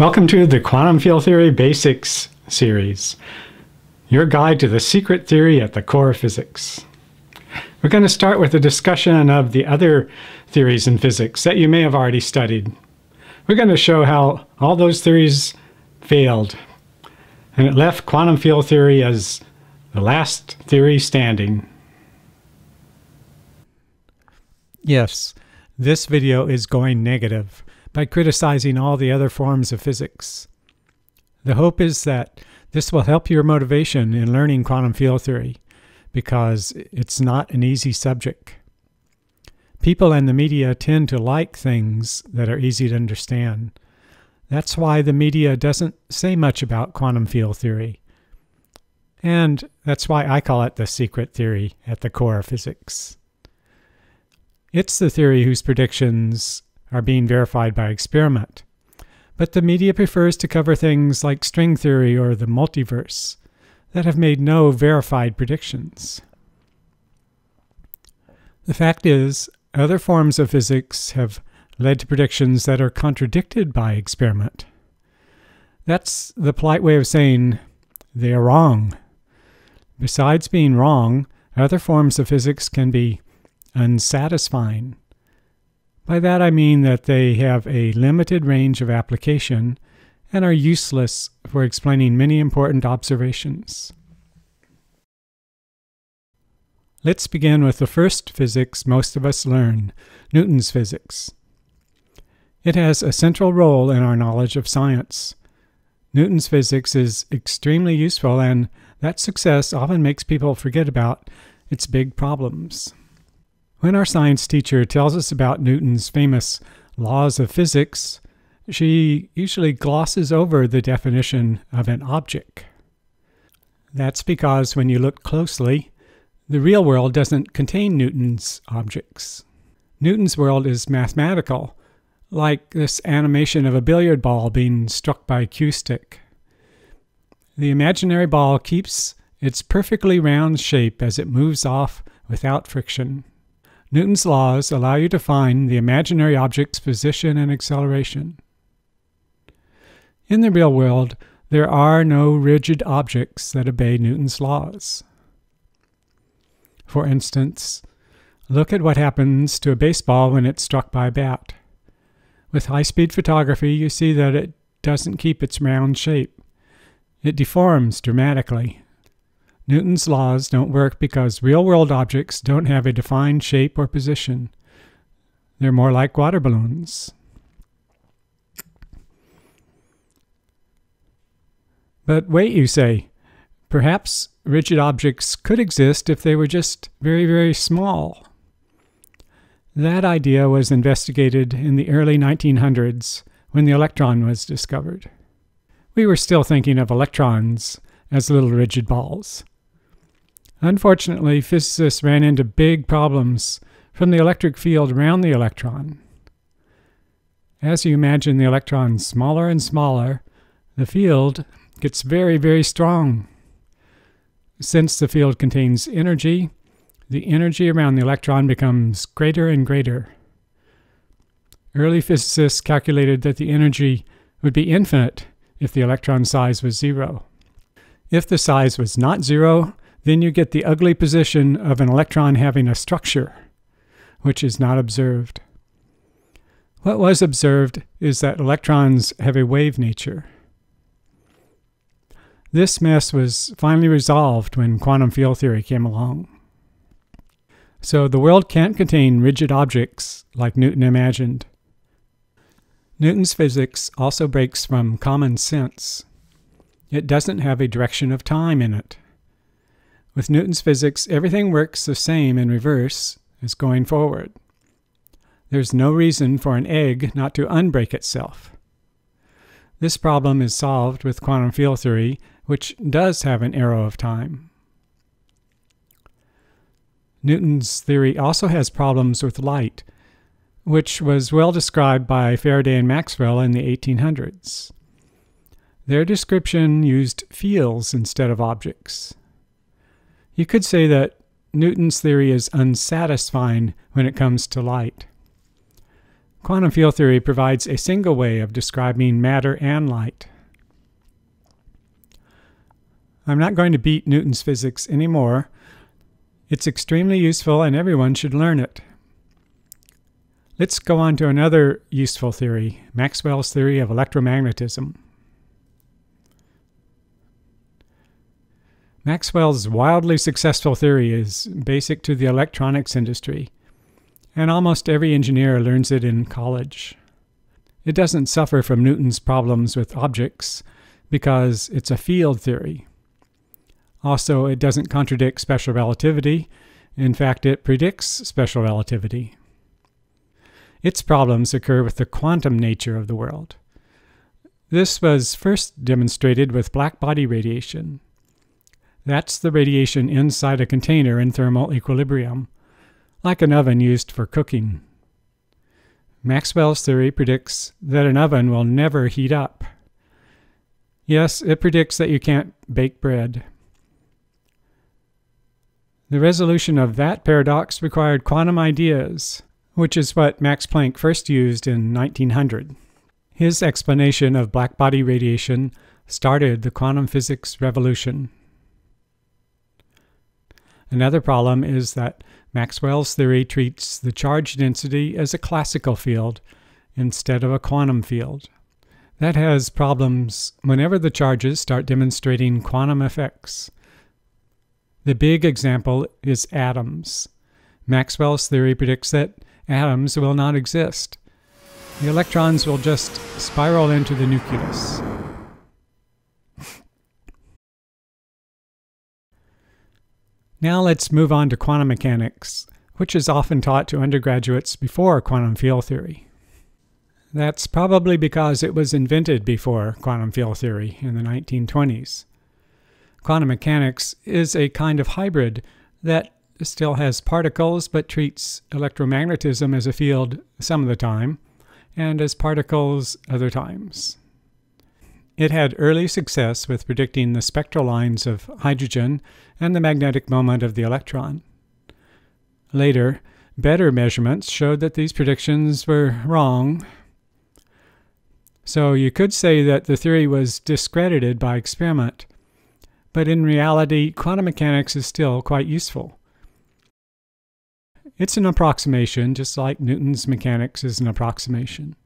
Welcome to the Quantum Field Theory Basics series, your guide to the secret theory at the core of physics. We're going to start with a discussion of the other theories in physics that you may have already studied. We're going to show how all those theories failed, and it left quantum field theory as the last theory standing. Yes, this video is going negative by criticizing all the other forms of physics. The hope is that this will help your motivation in learning quantum field theory because it's not an easy subject. People and the media tend to like things that are easy to understand. That's why the media doesn't say much about quantum field theory. And that's why I call it the secret theory at the core of physics. It's the theory whose predictions are being verified by experiment. But the media prefers to cover things like string theory or the multiverse that have made no verified predictions. The fact is, other forms of physics have led to predictions that are contradicted by experiment. That's the polite way of saying they are wrong. Besides being wrong, other forms of physics can be unsatisfying. By that I mean that they have a limited range of application and are useless for explaining many important observations. Let's begin with the first physics most of us learn, Newton's physics. It has a central role in our knowledge of science. Newton's physics is extremely useful, and that success often makes people forget about its big problems. When our science teacher tells us about Newton's famous laws of physics, she usually glosses over the definition of an object. That's because when you look closely, the real world doesn't contain Newton's objects. Newton's world is mathematical, like this animation of a billiard ball being struck by a cue stick. The imaginary ball keeps its perfectly round shape as it moves off without friction. Newton's laws allow you to find the imaginary object's position and acceleration. In the real world, there are no rigid objects that obey Newton's laws. For instance, look at what happens to a baseball when it's struck by a bat. With high speed photography, you see that it doesn't keep its round shape. It deforms dramatically. Newton's laws don't work because real world objects don't have a defined shape or position. They're more like water balloons. But wait, you say, perhaps rigid objects could exist if they were just very, very small. That idea was investigated in the early 1900s when the electron was discovered. We were still thinking of electrons as little rigid balls. Unfortunately, physicists ran into big problems from the electric field around the electron. As you imagine the electron smaller and smaller, the field gets very, very strong. Since the field contains energy, the energy around the electron becomes greater and greater. Early physicists calculated that the energy would be infinite if the electron size was zero. If the size was not zero, then you get the ugly position of an electron having a structure, which is not observed. What was observed is that electrons have a wave nature. This mess was finally resolved when quantum field theory came along. So the world can't contain rigid objects like Newton imagined. Newton's physics also breaks from common sense. It doesn't have a direction of time in it. With Newton's physics, everything works the same in reverse as going forward. There's no reason for an egg not to unbreak itself. This problem is solved with quantum field theory, which does have an arrow of time. Newton's theory also has problems with light, which was well described by Faraday and Maxwell in the 1800s. Their description used fields instead of objects. You could say that Newton's theory is unsatisfying when it comes to light. Quantum field theory provides a single way of describing matter and light. I'm not going to beat Newton's physics anymore. It's extremely useful and everyone should learn it. Let's go on to another useful theory Maxwell's theory of electromagnetism. Maxwell's wildly successful theory is basic to the electronics industry, and almost every engineer learns it in college. It doesn't suffer from Newton's problems with objects because it's a field theory. Also, it doesn't contradict special relativity. In fact, it predicts special relativity. Its problems occur with the quantum nature of the world. This was first demonstrated with blackbody radiation. That's the radiation inside a container in thermal equilibrium, like an oven used for cooking. Maxwell's theory predicts that an oven will never heat up. Yes, it predicts that you can't bake bread. The resolution of that paradox required quantum ideas, which is what Max Planck first used in 1900. His explanation of blackbody radiation started the quantum physics revolution. Another problem is that Maxwell's theory treats the charge density as a classical field instead of a quantum field. That has problems whenever the charges start demonstrating quantum effects. The big example is atoms. Maxwell's theory predicts that atoms will not exist. The electrons will just spiral into the nucleus. Now let's move on to quantum mechanics, which is often taught to undergraduates before quantum field theory. That's probably because it was invented before quantum field theory in the 1920s. Quantum mechanics is a kind of hybrid that still has particles but treats electromagnetism as a field some of the time and as particles other times. It had early success with predicting the spectral lines of hydrogen and the magnetic moment of the electron. Later, better measurements showed that these predictions were wrong. So you could say that the theory was discredited by experiment, but in reality, quantum mechanics is still quite useful. It's an approximation, just like Newton's mechanics is an approximation.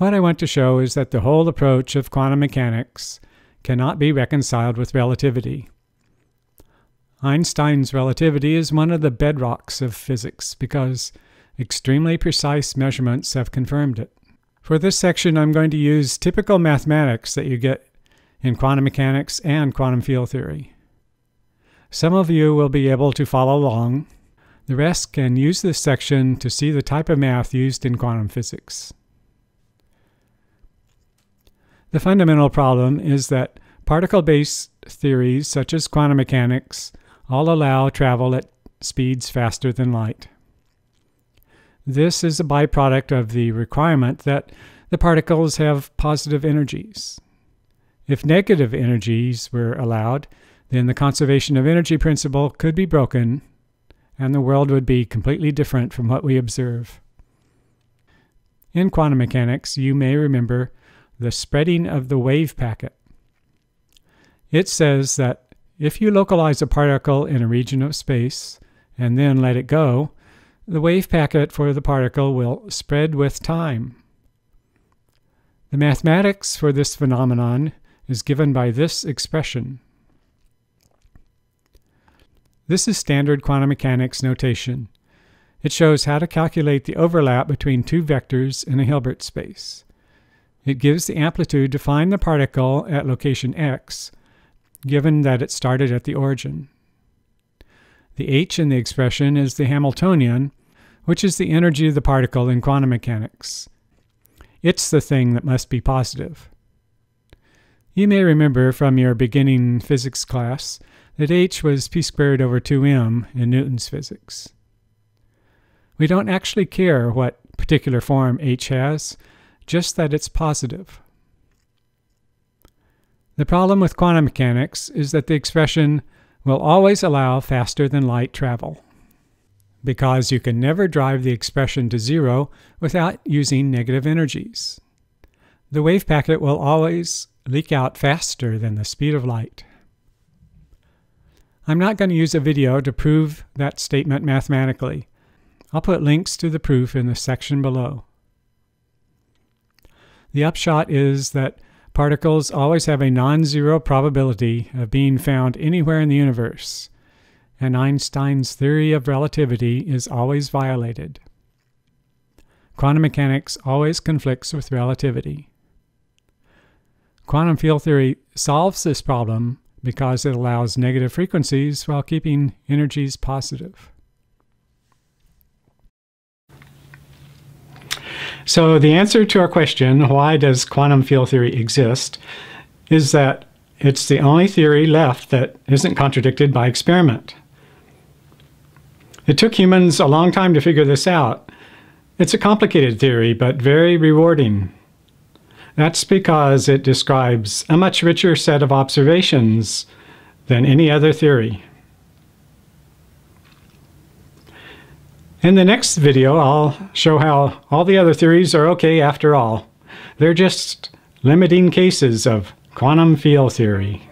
What I want to show is that the whole approach of quantum mechanics cannot be reconciled with relativity. Einstein's relativity is one of the bedrocks of physics because extremely precise measurements have confirmed it. For this section, I'm going to use typical mathematics that you get in quantum mechanics and quantum field theory. Some of you will be able to follow along. The rest can use this section to see the type of math used in quantum physics. The fundamental problem is that particle based theories, such as quantum mechanics, all allow travel at speeds faster than light. This is a byproduct of the requirement that the particles have positive energies. If negative energies were allowed, then the conservation of energy principle could be broken and the world would be completely different from what we observe. In quantum mechanics, you may remember the spreading of the wave packet. It says that if you localize a particle in a region of space and then let it go, the wave packet for the particle will spread with time. The mathematics for this phenomenon is given by this expression. This is standard quantum mechanics notation. It shows how to calculate the overlap between two vectors in a Hilbert space. It gives the amplitude to find the particle at location x, given that it started at the origin. The h in the expression is the Hamiltonian, which is the energy of the particle in quantum mechanics. It's the thing that must be positive. You may remember from your beginning physics class that h was p squared over 2m in Newton's physics. We don't actually care what particular form h has, just that it's positive. The problem with quantum mechanics is that the expression will always allow faster than light travel. because you can never drive the expression to zero without using negative energies. The wave packet will always leak out faster than the speed of light. I'm not going to use a video to prove that statement mathematically. I'll put links to the proof in the section below. The upshot is that particles always have a non-zero probability of being found anywhere in the universe, and Einstein's theory of relativity is always violated. Quantum mechanics always conflicts with relativity. Quantum field theory solves this problem because it allows negative frequencies while keeping energies positive. So the answer to our question, why does quantum field theory exist, is that it's the only theory left that isn't contradicted by experiment. It took humans a long time to figure this out. It's a complicated theory, but very rewarding. That's because it describes a much richer set of observations than any other theory. In the next video, I'll show how all the other theories are okay after all. They're just limiting cases of quantum field theory.